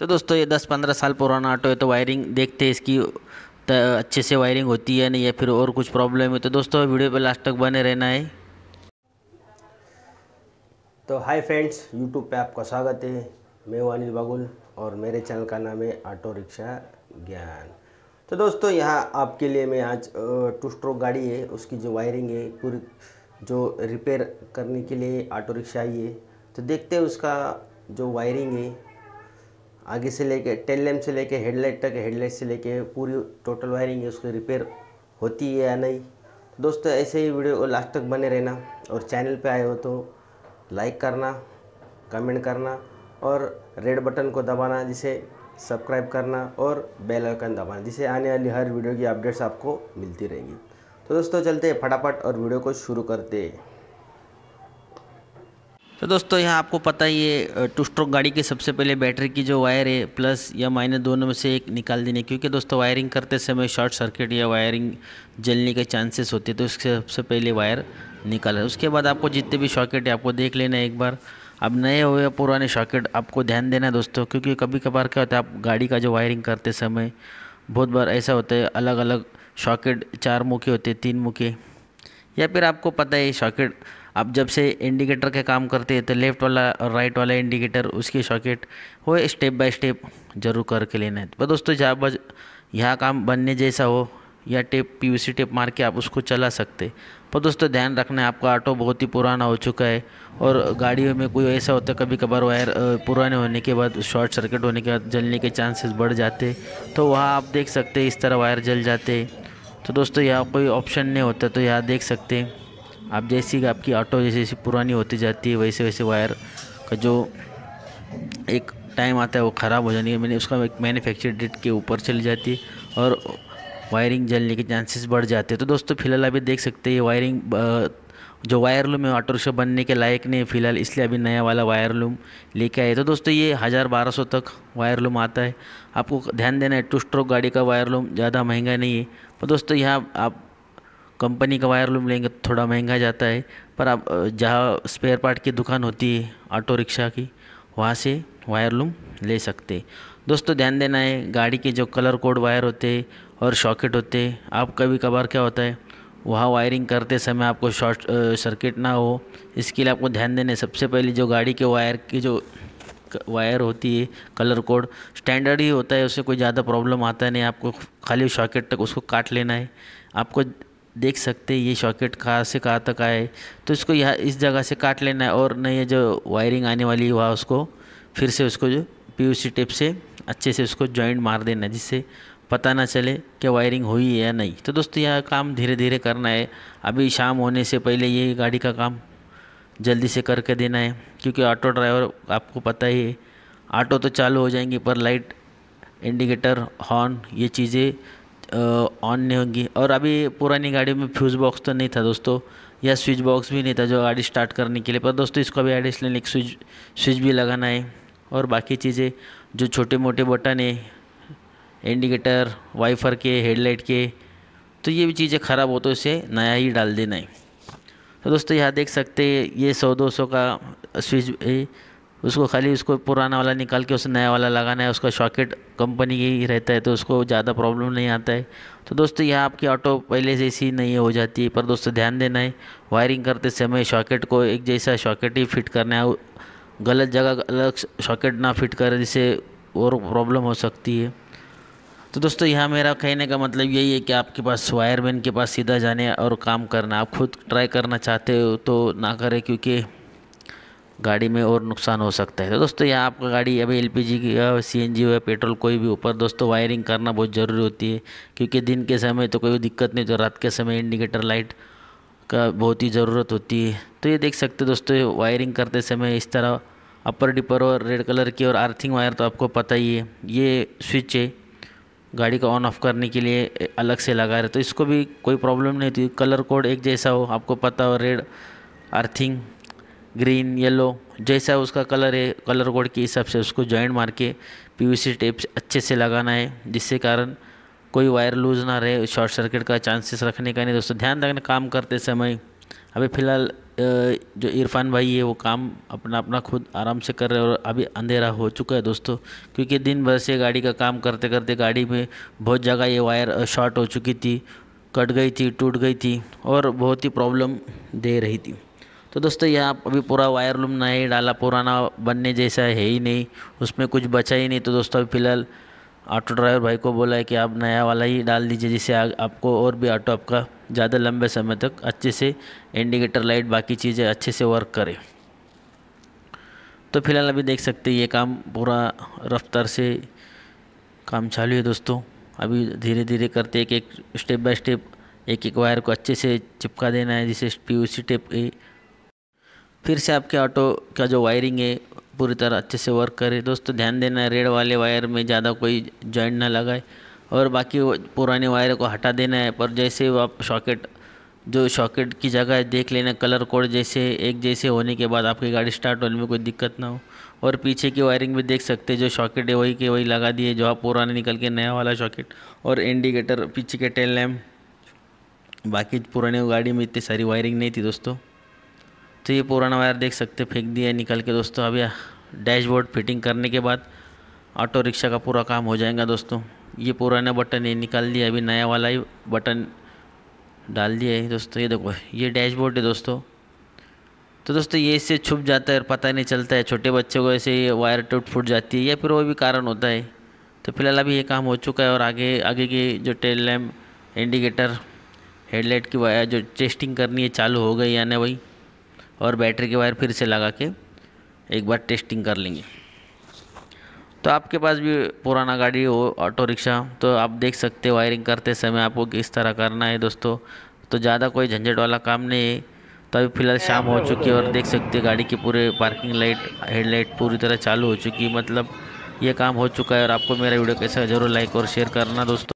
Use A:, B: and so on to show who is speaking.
A: तो दोस्तों, ये 10-15 साल पुराना ऑटो है तो वायरिंग देखते हैं इसकी, त- अच्छे से वायरिंग होती है नहीं, या फिर और कुछ प्रॉब्लम है। तो दोस्तों, वीडियो पे लास्ट तक बने रहना है।
B: तो हाय फ्रेंड्स यूट्यूब पे आपका स्वागत है। मैं हूँ अनिल बागुल और मेरे चैनल का नाम है ऑटो रिक्शा ज्ञान तो दोस्तों, यहाँ आपके लिए मैं आज टू स्ट्रोक गाड़ी है, उसकी जो वायरिंग है, पूरी, जो रिपेयर करने के लिए ऑटो रिक्शा आई है। तो देखते हैं उसका जो वायरिंग है आगे से लेके टेल लैम्प से लेके हेडलाइट तक हेडलाइट से लेके पूरी टोटल वायरिंग है, उसकी रिपेयर होती है या नहीं? दोस्तों, ऐसे ही वीडियो लास्ट तक बने रहना और चैनल पे आए हो तो लाइक करना कमेंट करना और रेड बटन को दबाना, जिसे सब्सक्राइब करना और बेल आइकन दबाना, जिसे आने वाली हर वीडियो की अपडेट्स आपको मिलती रहेंगी। तो दोस्तों, चलते हैं फटाफट और वीडियो को शुरू करते हैं।
A: तो दोस्तों, यहाँ आपको पता ही है टू स्ट्रोक गाड़ी की सबसे पहले बैटरी की जो वायर है प्लस या माइनस दोनों में से एक निकाल देनी, क्योंकि दोस्तों वायरिंग करते समय शॉर्ट सर्किट या वायरिंग जलने के चांसेस होते हैं तो उसके सबसे पहले वायर निकालें। उसके बाद आपको जितने भी शॉकेट है, आपको देख लेना एक बार। अब नए हुए या पुराने शॉकेट आपको ध्यान देना दोस्तों, क्योंकि कभी कभार क्या होता है, आप गाड़ी का जो वायरिंग करते समय बहुत बार ऐसा होता है अलग अलग शॉकेट चार मुखे होते तीन मुखे। या फिर आपको पता है सॉकेट आप जब से इंडिकेटर के काम करते हैं तो लेफ़्ट वाला और राइट वाला इंडिकेटर उसकी सॉकेट वो स्टेप बाय स्टेप ज़रूर करके लेना है। तो दोस्तों, जहाँ बज, यहाँ काम बनने जैसा हो, या टेप पीवीसी टेप मार के आप उसको चला सकते पर दोस्तों, ध्यान रखना है, आपका ऑटो बहुत ही पुराना हो चुका है, और गाड़ियों में कोई ऐसा होता है कभी कभार वायर पुराने होने के बाद शॉर्ट सर्किट होने के बाद जलने के चांसेस बढ़ जाते तो वहाँ आप देख सकते इस तरह वायर जल जाते तो दोस्तों, यहाँ कोई ऑप्शन नहीं होता तो यहाँ देख सकते हैं। आप जैसे जैसी आपकी ऑटो जैसे जैसी पुरानी होती जाती है, वैसे वैसे वायर का जो एक टाइम आता है वो ख़राब हो जाने का मैंने उसका एक मैन्युफैक्चर डेट के ऊपर चली जाती है और वायरिंग जलने के चांसेस बढ़ जाते हैं। तो दोस्तों, फ़िलहाल अभी देख सकते हैं ये वायरिंग जो वायर लूम है ऑटो रिक्शा बनने के लायक नहीं है फ़िलहाल, इसलिए अभी नया वाला वायर लूम लेके आए। तो दोस्तों, ये हज़ार बारह सौ तक वायर लूम आता है। आपको ध्यान देना है टू स्ट्रोक गाड़ी का वायर लूम ज़्यादा महँगा नहीं है। पर दोस्तों, यहाँ आप कंपनी का वायर लूम लेंगे तो थोड़ा महँगा जाता है। पर आप जहाँ स्पेयर पार्ट की दुकान होती है ऑटो रिक्शा की, वहाँ से वायर लूम ले सकते दोस्तों, ध्यान देना है, गाड़ी के जो कलर कोड वायर होते हैं और शॉकेट होते आप कभी कभार क्या होता है, वहाँ वायरिंग करते समय आपको शॉर्ट सर्किट ना हो। इसके लिए आपको ध्यान देना है, सबसे पहले जो गाड़ी के वायर की जो वायर होती है कलर कोड स्टैंडर्ड ही होता है, उससे कोई ज़्यादा प्रॉब्लम आता नहीं, आपको खाली शॉकेट तक उसको काट लेना है। आपको देख सकते हैं, ये शॉकेट कहाँ से कहाँ तक आए। तो इसको यहाँ, इस जगह से काट लेना है और नहीं जो वायरिंग आने वाली है, वहाँ उसको फिर से उसको जो पीयूसी टेप से अच्छे से उसको जॉइंट मार देना है, जिससे पता ना चले कि वायरिंग हुई है या नहीं। तो दोस्तों, यह काम धीरे धीरे करना है। अभी शाम होने से पहले ये गाड़ी का काम जल्दी से करके देना है, क्योंकि ऑटो ड्राइवर आपको पता ही है, ऑटो तो चालू हो जाएँगी, पर लाइट, इंडिकेटर, हॉर्न, ये चीज़ें ऑन नहीं होंगी। और अभी पुरानी गाड़ी में फ्यूज़ बॉक्स तो नहीं था दोस्तों। या स्विच बॉक्स भी नहीं था जो गाड़ी स्टार्ट करने के लिए। पर दोस्तों, इसको अभी एडिशनल एक स्विच स्विच भी लगाना है। और बाकी चीज़ें, जो छोटे मोटे बटन है इंडिकेटर वाइफर के हेडलाइट के तो ये भी चीज़ें ख़राब हो तो इसे नया ही डाल देना है। तो दोस्तों, यहाँ देख सकते ये सौ दो सौ का स्विच उसको खाली उसको पुराना वाला निकाल के उसे नया वाला लगाना है, उसका शॉकेट कंपनी ही रहता है तो उसको ज़्यादा प्रॉब्लम नहीं आता है। तो दोस्तों, यहाँ आपकी ऑटो पहले से ही नहीं हो जाती है, पर दोस्तों ध्यान देना है, वायरिंग करते समय शॉकेट को एक जैसा शॉकेट ही फिट करना है गलत जगह अलग शॉकेट ना फिट करे, जिससे और प्रॉब्लम हो सकती है। तो दोस्तों, यहाँ मेरा कहने का मतलब यही है कि आपके पास वायरमैन के पास सीधा जाने और काम करना, आप खुद ट्राई करना चाहते हो तो ना करें, क्योंकि गाड़ी में और नुकसान हो सकता है। तो दोस्तों यहाँ आपका गाड़ी अभी एलपीजी की या सीएनजी हो या पेट्रोल कोई भी ऊपर, दोस्तों, वायरिंग करना बहुत ज़रूरी होती है, क्योंकि दिन के समय तो कोई दिक्कत नहीं तो रात के समय इंडिकेटर लाइट का बहुत ही ज़रूरत होती है। तो ये देख सकते दोस्तों वायरिंग करते समय इस तरह अपर डिपर और रेड कलर की और अर्थिंग वायर तो आपको पता ही है, ये स्विच है, गाड़ी को ऑन ऑफ़ करने के लिए अलग से लगा रहे तो इसको भी कोई प्रॉब्लम नहीं थी कलर कोड एक जैसा हो, आपको पता हो, रेड अर्थिंग ग्रीन, येलो, जैसा उसका कलर है, कलर कोड के हिसाब से उसको जॉइंट मार के पीवीसी टेप अच्छे से लगाना है, जिससे कारण कोई वायर लूज ना रहे शॉर्ट सर्किट का चांसेस रखने का नहीं। दोस्तों, ध्यान रखना, काम करते समय अभी फ़िलहाल जो इरफान भाई है, वो काम अपना अपना खुद आराम से कर रहे हैं और अभी अंधेरा हो चुका है दोस्तों, क्योंकि दिन भर से गाड़ी का काम करते करते गाड़ी में बहुत जगह ये वायर शॉर्ट हो चुकी थी, कट गई थी, टूट गई थी और बहुत ही प्रॉब्लम दे रही थी। तो दोस्तों, यहाँ अभी पूरा वायर लूम नहीं डाला, पुराना बनने जैसा है ही नहीं, उसमें कुछ बचा ही नहीं। तो दोस्तों, अभी फ़िलहाल ऑटो ड्राइवर भाई को बोला है कि आप नया वाला ही डाल दीजिए, जिससे आपको और भी ऑटो आपका ज़्यादा लंबे समय तक अच्छे से इंडिकेटर लाइट, बाकी चीज़ें अच्छे से वर्क करें। तो फ़िलहाल अभी देख सकते ये काम पूरा रफ्तार से काम चालू है दोस्तों। अभी धीरे धीरे करते एक एक स्टेप बाय स्टेप एक एक वायर को अच्छे से चिपका देना है, जिसे पी टेप फिर से आपके ऑटो का जो वायरिंग है, पूरी तरह अच्छे से वर्क करे। दोस्तों, ध्यान देना है रेड वाले वायर में ज़्यादा कोई जॉइंट ना लगाए और बाकी पुराने वायर को हटा देना है। पर जैसे आप शॉकेट जो शॉकेट की जगह देख लेना कलर कोड जैसे, एक जैसे होने के बाद आपकी गाड़ी स्टार्ट होने में कोई दिक्कत ना हो। और पीछे की वायरिंग भी देख सकते हैं, जो शॉकेट है, वही के वही लगा दिए, जो आप पुराने निकल के नया वाला शॉकेट और इंडिकेटर पीछे के टेल लैम्प बाकी पुराने गाड़ी में इतनी सारी वायरिंग नहीं थी दोस्तों। तो ये पुराना वायर देख सकते फेंक दिया, निकल के दोस्तों अभी डैशबोर्ड फिटिंग करने के बाद ऑटो रिक्शा का पूरा काम हो जाएगा दोस्तों। ये पुराना बटन ये निकाल दिया, अभी नया वाला ही बटन डाल दिया है दोस्तों। ये देखो, ये डैशबोर्ड है दोस्तों। तो दोस्तों, ये इससे छुप जाता है और पता नहीं चलता है। छोटे बच्चों को ऐसे ये वायर टूट फूट जाती है या फिर वो भी कारण होता है। तो फ़िलहाल अभी ये काम हो चुका है और आगे आगे की जो टेल लैम्प इंडिकेटर हेडलाइट की वायर जो टेस्टिंग करनी है, चालू हो गई यानी वही। और बैटरी के वायर फिर से लगा के एक बार टेस्टिंग कर लेंगे। तो आपके पास भी पुराना गाड़ी हो, ऑटो रिक्शा तो आप देख सकते हो वायरिंग करते समय आपको किस तरह करना है दोस्तों। तो ज़्यादा कोई झंझट वाला काम नहीं है। तो अभी फ़िलहाल शाम हो चुकी है और देख सकते गाड़ी की पूरे पार्किंग लाइट, हेडलाइट पूरी तरह चालू हो चुकी है। मतलब ये काम हो चुका है और आपको मेरा वीडियो कैसा ज़रूर लाइक और शेयर करना दोस्तों।